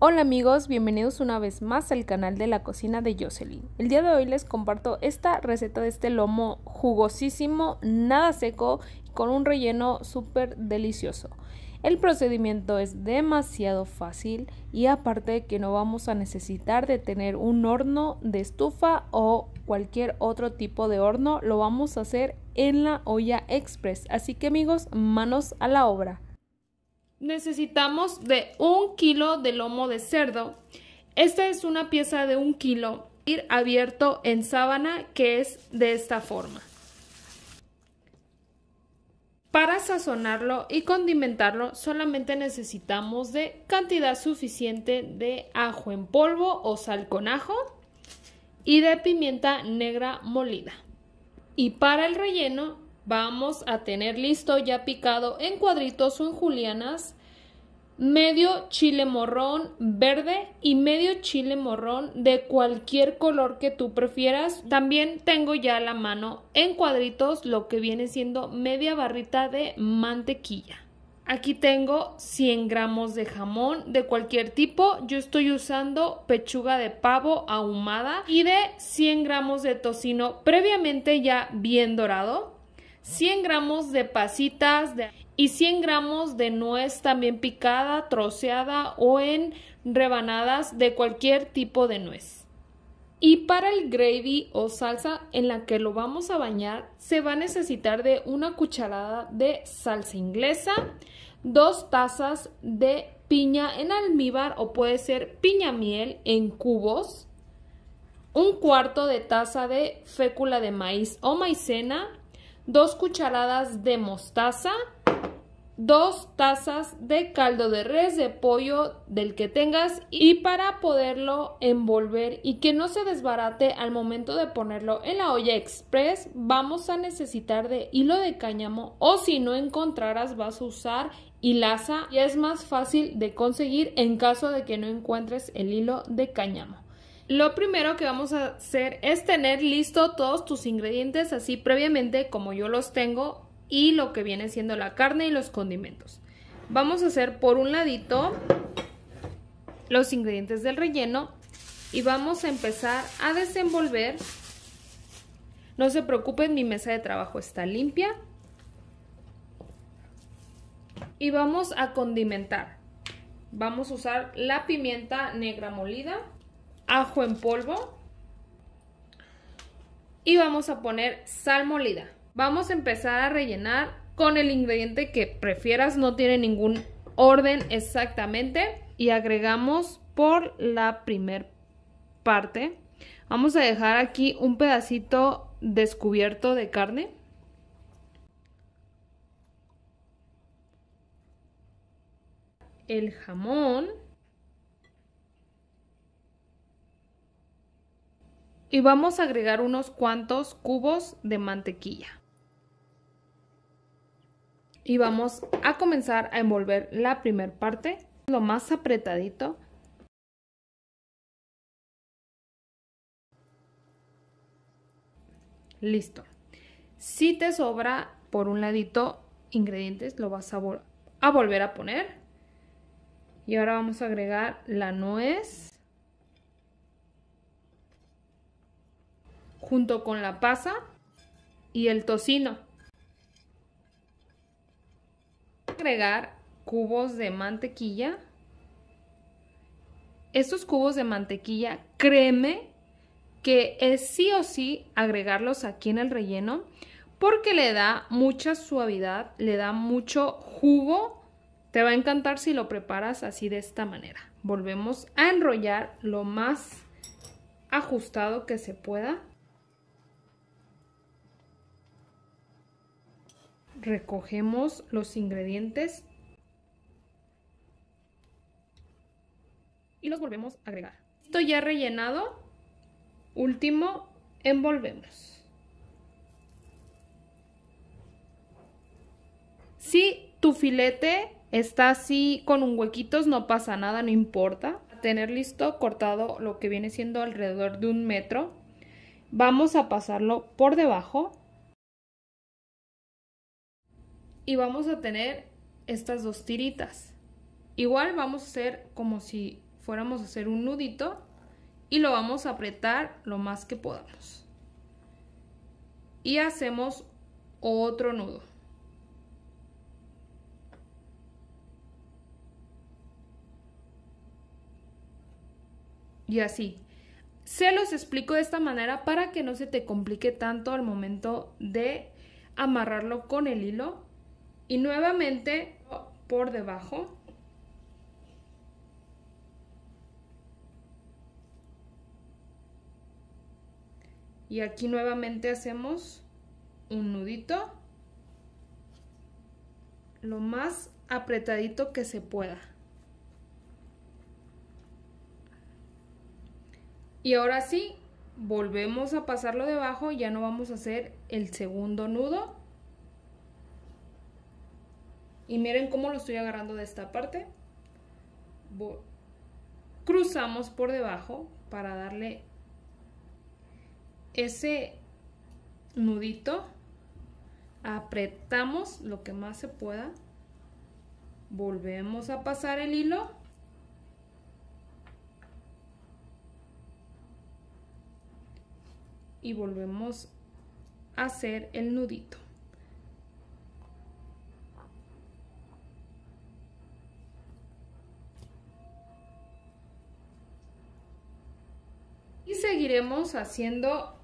Hola amigos, bienvenidos una vez más al canal de la cocina de Jocelyn. El día de hoy les comparto esta receta de este lomo jugosísimo, nada seco con un relleno súper delicioso. El procedimiento es demasiado fácil y aparte que no vamos a necesitar de tener un horno de estufa o cualquier otro tipo de horno, lo vamos a hacer en la olla express. Así que amigos, manos a la obra necesitamos de un kilo de lomo de cerdo. Esta es una pieza de un kilo abierto en sábana que es de esta forma. Para sazonarlo y condimentarlo solamente necesitamos de cantidad suficiente de ajo en polvo o sal con ajo y de pimienta negra molida. Y para el relleno vamos a tener listo ya picado en cuadritos o en julianas medio chile morrón verde y medio chile morrón de cualquier color que tú prefieras. También tengo ya a la mano en cuadritos lo que viene siendo media barrita de mantequilla. Aquí tengo 100 gramos de jamón de cualquier tipo. Yo estoy usando pechuga de pavo ahumada y de 100 gramos de tocino previamente ya bien dorado. 100 gramos de pasitas y 100 gramos de nuez también picada, troceada o en rebanadas de cualquier tipo de nuez. Y para el gravy o salsa en la que lo vamos a bañar, se va a necesitar de una cucharada de salsa inglesa, dos tazas de piña en almíbar o puede ser piña miel en cubos, un cuarto de taza de fécula de maíz o maicena, 2 cucharadas de mostaza, 2 tazas de caldo de res, de pollo, del que tengas y para poderlo envolver y que no se desbarate al momento de ponerlo en la olla express vamos a necesitar de hilo de cáñamo o si no encontraras vas a usar hilaza y es más fácil de conseguir en caso de que no encuentres el hilo de cáñamo. Lo primero que vamos a hacer es tener listo todos tus ingredientes así previamente como yo los tengo y lo que viene siendo la carne y los condimentos. Vamos a hacer por un ladito los ingredientes del relleno y vamos a empezar a desenvolver. No se preocupen, mi mesa de trabajo está limpia. Y vamos a condimentar. Vamos a usar la pimienta negra molida ajo en polvo y vamos a poner sal molida. Vamos a empezar a rellenar con el ingrediente que prefieras, no tiene ningún orden exactamente y agregamos por la primer parte. Vamos a dejar aquí un pedacito descubierto de carne. El jamón. y vamos a agregar unos cuantos cubos de mantequilla. Y vamos a comenzar a envolver la primera parte, lo más apretadito. Listo. Si te sobra por un ladito ingredientes, lo vas a, a volver a poner. Y ahora vamos a agregar la nuez. junto con la pasa y el tocino. Agregar cubos de mantequilla. Estos cubos de mantequilla, créeme que es sí o sí agregarlos aquí en el relleno porque le da mucha suavidad, le da mucho jugo. Te va a encantar si lo preparas así de esta manera. Volvemos a enrollar lo más ajustado que se pueda. Recogemos los ingredientes y los volvemos a agregar. Esto ya rellenado, último, envolvemos. Si tu filete está así con un huequitos, no pasa nada, no importa. Tener listo cortado lo que viene siendo alrededor de un metro. Vamos a pasarlo por debajo y vamos a tener estas dos tiritas. Igual vamos a hacer como si fuéramos a hacer un nudito y lo vamos a apretar lo más que podamos. Y hacemos otro nudo. Y así. Se los explico de esta manera para que no se te complique tanto al momento de amarrarlo con el hilo. Y nuevamente por debajo. Y aquí nuevamente hacemos un nudito lo más apretadito que se pueda. Y ahora sí, volvemos a pasarlo debajo, ya no vamos a hacer el segundo nudo. Y miren cómo lo estoy agarrando de esta parte. Cruzamos por debajo para darle ese nudito. Apretamos lo que más se pueda. Volvemos a pasar el hilo. y volvemos a hacer el nudito. Seguiremos haciendo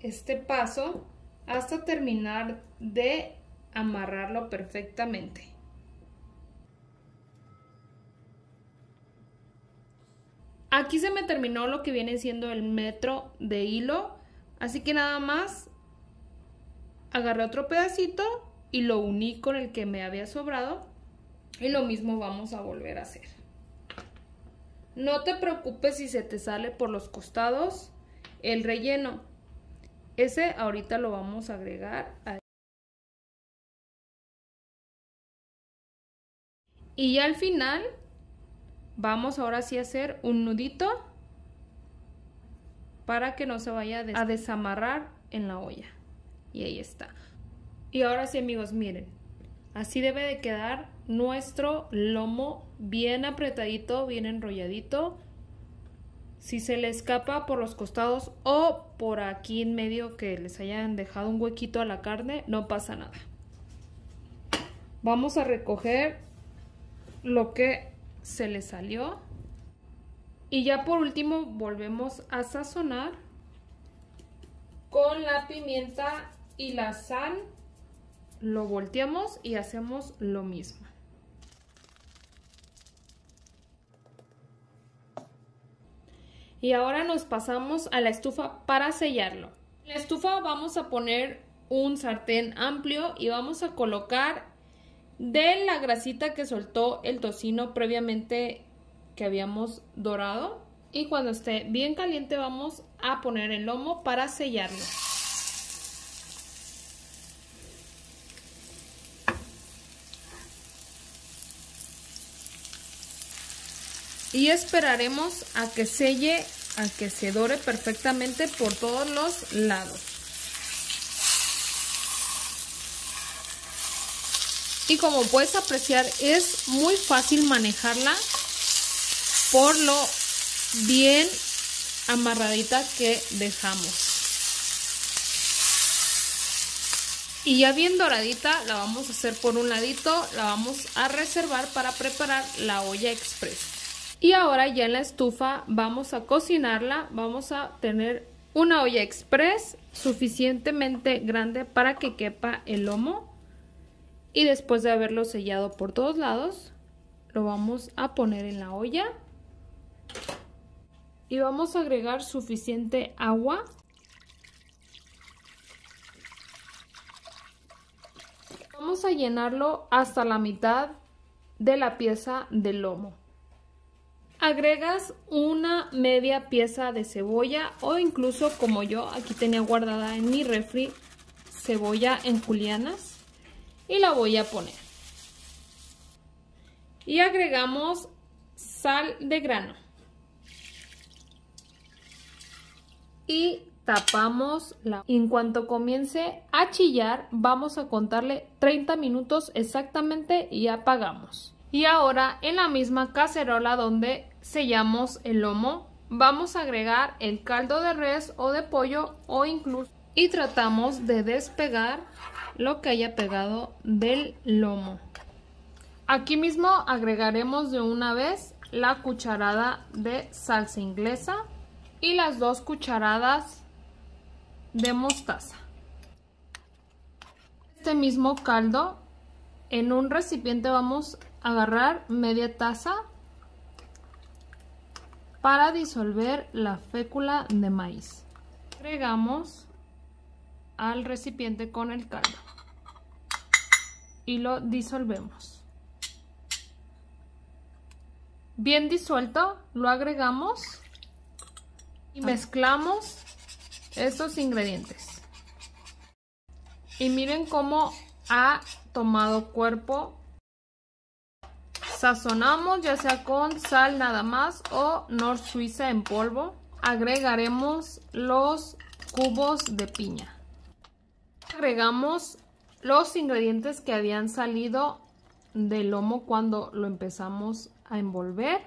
este paso hasta terminar de amarrarlo perfectamente. Aquí se me terminó lo que viene siendo el metro de hilo Así que nada más agarré otro pedacito y lo uní con el que me había sobrado y lo mismo vamos a volver a hacer. No te preocupes si se te sale por los costados el relleno. Ese ahorita lo vamos a agregar Y ya al final vamos ahora sí a hacer un nudito para que no se vaya a desamarrar en la olla. Y ahí está. Y ahora sí amigos, miren. Así debe de quedar nuestro lomo bien apretadito, bien enrolladito. Si se le escapa por los costados o por aquí en medio que les hayan dejado un huequito a la carne, no pasa nada. Vamos a recoger lo que se le salió. Y ya por último volvemos a sazonar con la pimienta y la sal. Lo volteamos y hacemos lo mismo. Y ahora nos pasamos a la estufa para sellarlo. En la estufa vamos a poner un sartén amplio y vamos a colocar de la grasita que soltó el tocino previamente que habíamos dorado y cuando esté bien caliente vamos a poner el lomo para sellarlo. Y esperaremos a que selle, a que se dore perfectamente por todos los lados. Y como puedes apreciar es muy fácil manejarla por lo bien amarradita que dejamos. Y ya bien doradita la vamos a hacer por un ladito, la vamos a reservar para preparar la olla express. Y ahora ya en la estufa vamos a cocinarla, vamos a tener una olla express suficientemente grande para que quepa el lomo. Y después de haberlo sellado por todos lados, lo vamos a poner en la olla. Y vamos a agregar suficiente agua. Vamos a llenarlo hasta la mitad de la pieza de lomo agregas una media pieza de cebolla o incluso como yo aquí tenía guardada en mi refri cebolla en julianas y la voy a poner y agregamos sal de grano y tapamos la... En cuanto comience a chillar, vamos a contarle 30 minutos exactamente y apagamos. Y ahora en la misma cacerola donde sellamos el lomo, vamos a agregar el caldo de res o de pollo o incluso y tratamos de despegar lo que haya pegado del lomo. Aquí mismo agregaremos de una vez la cucharada de salsa inglesa y las dos cucharadas de mostaza. Este mismo caldo en un recipiente vamos a agarrar media taza para disolver la fécula de maíz. Agregamos al recipiente con el caldo y lo disolvemos. Bien disuelto, lo agregamos y mezclamos estos ingredientes. Y miren cómo ha tomado cuerpo. Sazonamos ya sea con sal nada más o Nor Suiza en polvo. Agregaremos los cubos de piña. Agregamos los ingredientes que habían salido del lomo cuando lo empezamos a envolver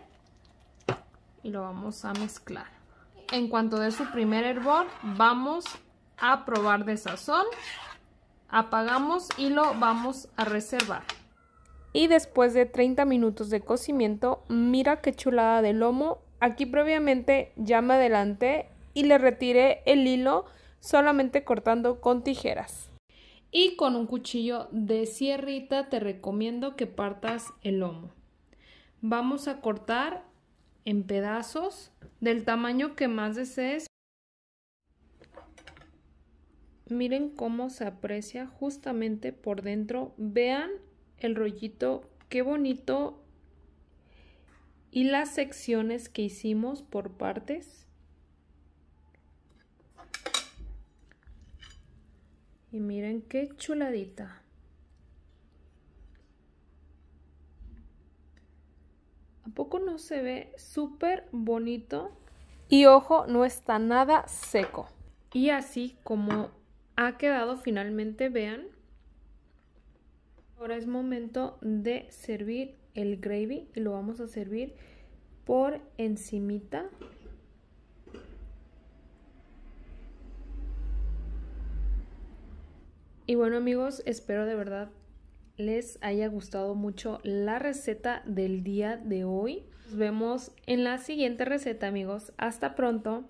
y lo vamos a mezclar. En cuanto de su primer hervor, vamos a probar de sazón. Apagamos y lo vamos a reservar. Y después de 30 minutos de cocimiento, mira qué chulada de lomo. Aquí previamente ya me adelanté y le retiré el hilo solamente cortando con tijeras. Y con un cuchillo de sierrita te recomiendo que partas el lomo. Vamos a cortar en pedazos del tamaño que más desees. Miren cómo se aprecia justamente por dentro. Vean el rollito, qué bonito. Y las secciones que hicimos por partes. Y miren qué chuladita. ¿A poco no se ve súper bonito? Y ojo, no está nada seco. Y así como ha quedado finalmente, vean. Ahora es momento de servir el gravy y lo vamos a servir por encimita Y bueno amigos, espero de verdad les haya gustado mucho la receta del día de hoy. Nos vemos en la siguiente receta amigos. Hasta pronto.